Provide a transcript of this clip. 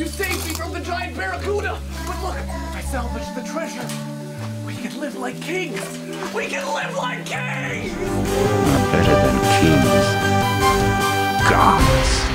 You saved me from the giant barracuda! But look, I salvaged the treasure. We can live like kings! We can live like kings! Not better than kings. Gods.